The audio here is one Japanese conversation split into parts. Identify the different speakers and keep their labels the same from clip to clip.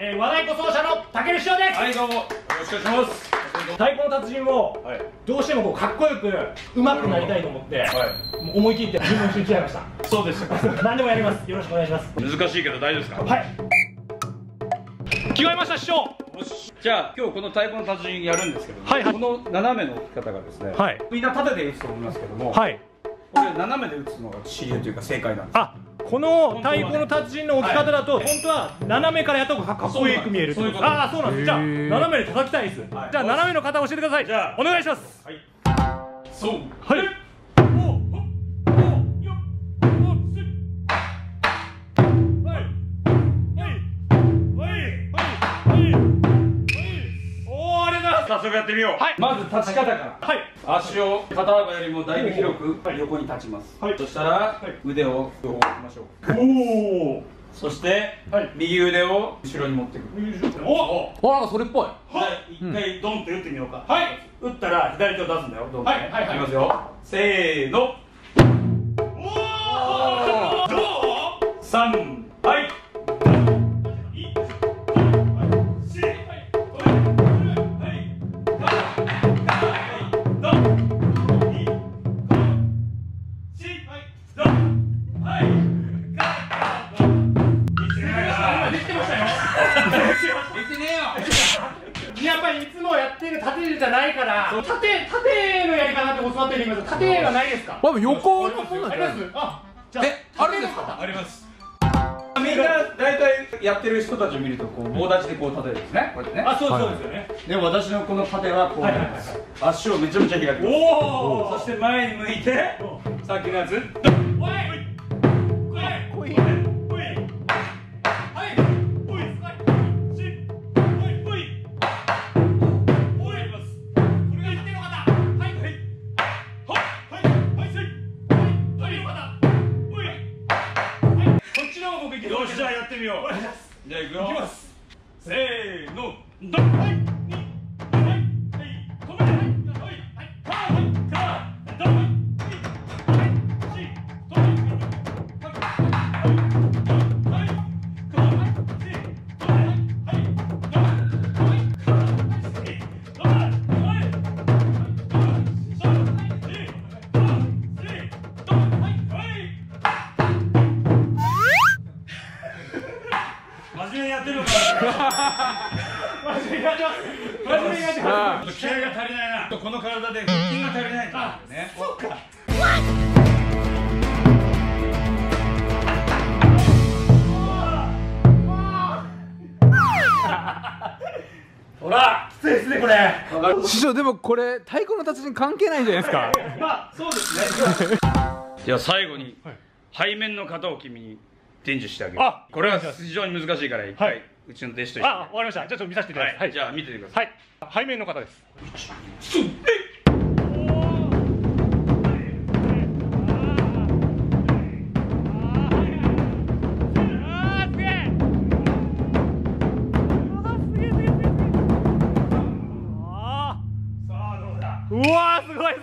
Speaker 1: えー、和太鼓奏者の竹内翔です。
Speaker 2: はいどうも。よろしくお願いします。
Speaker 1: 太鼓の達人を
Speaker 2: はい。
Speaker 1: どうしてもこうかっこよく上手くなりたいと思って、
Speaker 2: は
Speaker 1: もう思い切って自分してきちゃいました。
Speaker 2: そうですか
Speaker 1: 何でもやります。よろしくお願いします。
Speaker 2: 難しいけど大丈夫ですか？
Speaker 1: はい。着替えました師匠。
Speaker 2: よし。じゃあ今日この太鼓の達人やるんですけども、
Speaker 1: はいはい。
Speaker 2: この斜めの置き方がですね、
Speaker 1: はい。
Speaker 2: みんな縦で打つと思いますけども、
Speaker 1: はい。
Speaker 2: これ斜めで打つのが主流というか正解なんです
Speaker 1: あこの太鼓の達人の置き方だと、本当は斜めからやった方がかっこよく見えるああそうなんです。じゃあ斜めで叩きたいです、
Speaker 2: はい。
Speaker 1: じゃあ斜めの方教えてください。
Speaker 2: じゃあ。
Speaker 1: お願いします。
Speaker 2: はい。そう。
Speaker 1: はい
Speaker 2: 速やってみよう、
Speaker 1: はい。
Speaker 2: まず立ち方から、
Speaker 1: はい。
Speaker 2: 足を肩幅よりもだいぶ広く横に立ちます、
Speaker 1: はい。
Speaker 2: そしたら、
Speaker 1: い。
Speaker 2: 腕を両方置きましょう。
Speaker 1: おお
Speaker 2: そして、
Speaker 1: はい。
Speaker 2: 右腕を後ろに持ってく。る
Speaker 1: お
Speaker 3: ほらそれっぽい。
Speaker 2: 一回ドンって打ってみようか、
Speaker 1: はい。
Speaker 2: 打ったら左手を出すんだよ。ドンって、
Speaker 1: はいはいはい。
Speaker 2: きますよ。せーの。
Speaker 1: おどう？
Speaker 2: 三はい
Speaker 1: やり方って教わってるんです縦がないですか？
Speaker 3: まあ横のもんなん
Speaker 1: あり
Speaker 3: じゃないの
Speaker 1: ます。あじゃあ
Speaker 3: えあるんですか？
Speaker 2: あります。みんな大体やってる人たちを見るとこう棒立ちでこう立てるんですね。こうやってね。
Speaker 1: あそうそうですよね。
Speaker 2: でも私のこの縦はこう
Speaker 1: はいはいはい。
Speaker 2: 足をめちゃめちゃ開きます。
Speaker 1: お
Speaker 2: そして前に向いてさっきのやつ
Speaker 1: のドンはいにはい
Speaker 2: で
Speaker 1: すねこれ。
Speaker 3: 師匠でもこれ太鼓の達人関係ないんじゃないですか？
Speaker 1: まあそうですね。
Speaker 2: では最後に背面の型を君に伝授してあげる。
Speaker 1: あ
Speaker 2: これは非常に難しいから一
Speaker 1: は
Speaker 2: 回
Speaker 1: いう
Speaker 2: ちの弟子と一緒に。
Speaker 1: あ、わかりました。じゃあちょっと見させていただきます。
Speaker 2: はい。じゃあ見ててください。
Speaker 1: はい。背面の方です。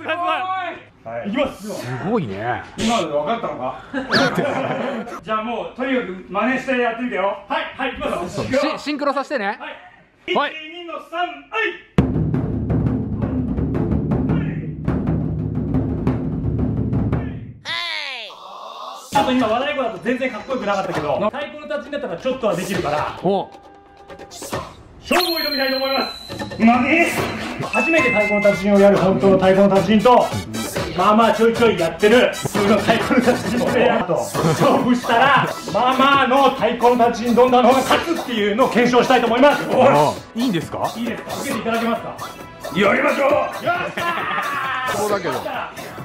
Speaker 2: はい
Speaker 1: いきます
Speaker 3: すごいね。
Speaker 2: 今ので分かったのか？じゃあもうとにかく真似してやってみてよ。
Speaker 1: はいはいいきます
Speaker 3: シンクロさせてね。
Speaker 2: はい。
Speaker 3: はい。
Speaker 2: 1 2の3はい。
Speaker 1: あと今和太鼓だと全然かっこよくなかったけど太鼓の達人だったらちょっとはできるから。
Speaker 3: お
Speaker 1: 勝負を挑みたいと思います。何初めて太鼓の達人をやる本当の太鼓の達人とまあまあちょいちょいやってる普通の太鼓の達人プレイヤーと勝負したらまあまあの太鼓の達人どんなのが勝つっていうのを検証したいと思います。
Speaker 3: あいいんですか？
Speaker 1: いいです。か受けていただけますか
Speaker 2: やりましょう
Speaker 1: よっしゃー
Speaker 3: そうだけど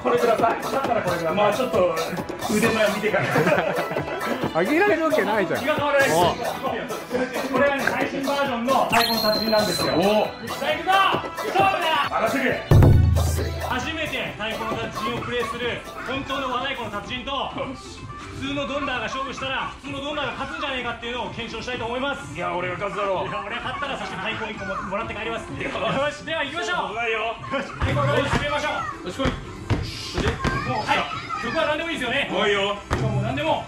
Speaker 1: これくだ。さいだったらこれくだ。さい
Speaker 2: まあちょっと腕前見てから
Speaker 3: あげられるわけないじゃん。
Speaker 1: 気が変わらないですこれがね最新バージョンの太鼓の達人なんですよ
Speaker 2: おお
Speaker 1: さあ行くぞ勝負だ
Speaker 2: 任せる
Speaker 1: 初めて太鼓の達人をプレイする本当の和太鼓の達人と普通のドンダーが勝負したら普通のドンダーが勝つんじゃないかっていうのを検証したいと思います
Speaker 2: いや俺が勝つだろう
Speaker 1: いや俺が勝ったらそして太鼓1個ももらって帰りますよしでは行きましょう
Speaker 2: 危ないよ
Speaker 1: 太鼓の始めましょう
Speaker 2: よしこい
Speaker 1: もうはい曲は何でもいいですよね
Speaker 2: 来いよ
Speaker 1: 今日も何でも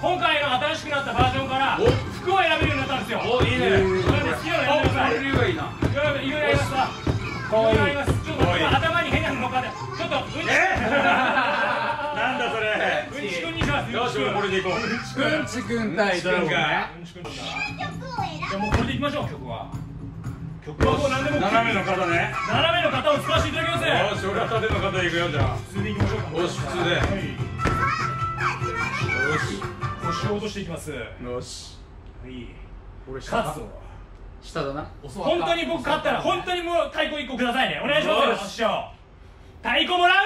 Speaker 1: 今回の新しくなったバージョンから服を選べるようになったんですよ。
Speaker 2: おい。いね。
Speaker 1: なんで好きなの選んでください。
Speaker 2: これ理由がいいな。
Speaker 1: いろいろあります。わい。ろいろあります。ちょっと頭に変なの乗っかって。ちょっとうんち
Speaker 4: なんだそれ。
Speaker 1: うんちくんにします。
Speaker 4: よし俺これでいこう。
Speaker 3: うんちくん対ドラゴンね。
Speaker 1: うんちくんだ。じゃあもうこれでいきましょう。曲は？曲はもう何でも
Speaker 4: 斜めの方ね。
Speaker 1: 斜めの方を使わせていただきます。
Speaker 4: よし俺は縦の方行くよじゃあ。
Speaker 1: 普通でいきましょう。か
Speaker 2: よし普通で。
Speaker 1: はい。
Speaker 2: よし。
Speaker 1: 腰を落としていきます。は
Speaker 2: よし。
Speaker 1: い。
Speaker 3: 俺
Speaker 1: 勝つぞ。
Speaker 3: 下だな。
Speaker 1: 本当に僕勝ったら本当にもう太鼓1個くださいね。お願いしますよ。師匠。太鼓もらう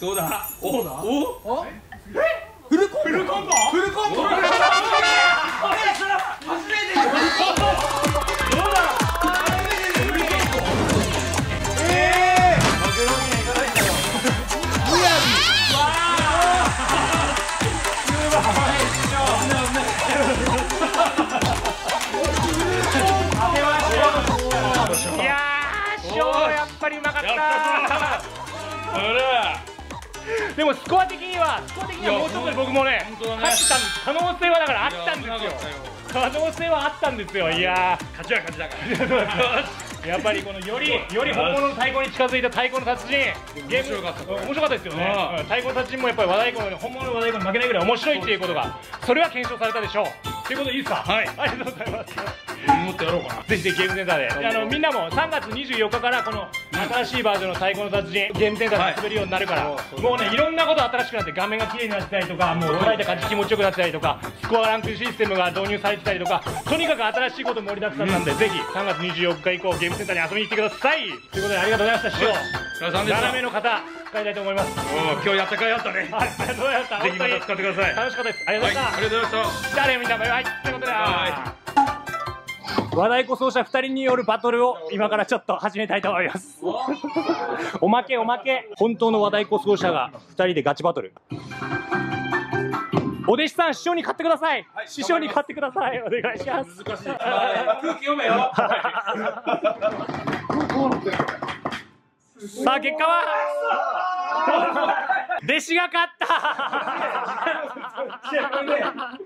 Speaker 1: どう
Speaker 3: だ？
Speaker 1: お
Speaker 2: だ？お？お？
Speaker 3: フルコンボフルコンボフルコンボ
Speaker 1: いやー師匠やっぱりうまかったでもスコア的にはスコア的にはもうちょっとで僕もね勝ってた可能性はだからあったんですよ。可能性はあったんですよ。いや
Speaker 4: 勝ちは勝ちだから。
Speaker 1: ーやっぱりこのよりより本物の太鼓に近づいた太鼓の達人ゲーム
Speaker 4: 面白かった
Speaker 1: 面白かったですよね。太鼓の達人もやっぱり和太鼓の本物の和太鼓に負けないぐらい面白いっていうことがそれは検証されたでしょう。ということでいいですか？
Speaker 4: はい。
Speaker 1: ありがとうございます
Speaker 4: もっとやろうかな。
Speaker 1: ぜひぜひゲームセンターで。あのみんなも3月24日からこの新しいバージョンの太鼓の達人ゲームセンターで遊べるようになるから、もうねいろんなこと新しくなって画面が綺麗になってたりとかもう捉えた感じ気持ちよくなってたりとかスコアランクシステムが導入されてたりとかとにかく新しいこと盛りだくさんなんで、ぜひ3月24日以降ゲームセンターに遊びに来てください。ということでありがとうございました。師匠斜めの方使いたいと思います。
Speaker 4: 今日やったかいあったね。
Speaker 1: はいありがとうございました。
Speaker 4: ぜひまた使ってください。
Speaker 1: 楽しかったです。ありがとうございました、
Speaker 4: ありがとうございました。
Speaker 1: じゃあねみんなバイバイ。ということで
Speaker 4: は
Speaker 1: 和太鼓奏者2人によるバトルを今からちょっと始めたいと思います。おまけおまけ。本当の和太鼓奏者が2人でガチバトル。お弟子さん師匠に買ってください、師匠に買ってください。お願いします。
Speaker 4: 難しい。
Speaker 2: 空気読めよ。
Speaker 1: さあ結果は？弟子が勝った。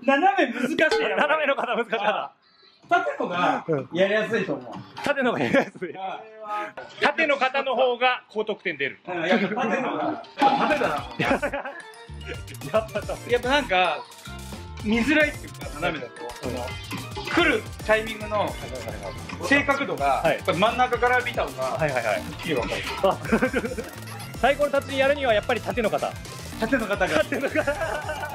Speaker 2: 斜め難しいな。
Speaker 1: 斜めの方難しかった
Speaker 2: 縦のがやりやすいと思う。
Speaker 1: 縦の方がいいやつで縦の方の方が高得点出る。
Speaker 2: うんやっぱ縦の方が。縦だな。
Speaker 1: やっぱ
Speaker 2: やっぱなんか見づらいっていうか斜めだと、その来るタイミングの正確度が、真ん中から見た方が
Speaker 1: はいはいはい。
Speaker 2: はっきり分かる、
Speaker 1: あ 太鼓の達人やるにはやっぱり縦の方。
Speaker 2: 縦の方が。
Speaker 1: 縦の方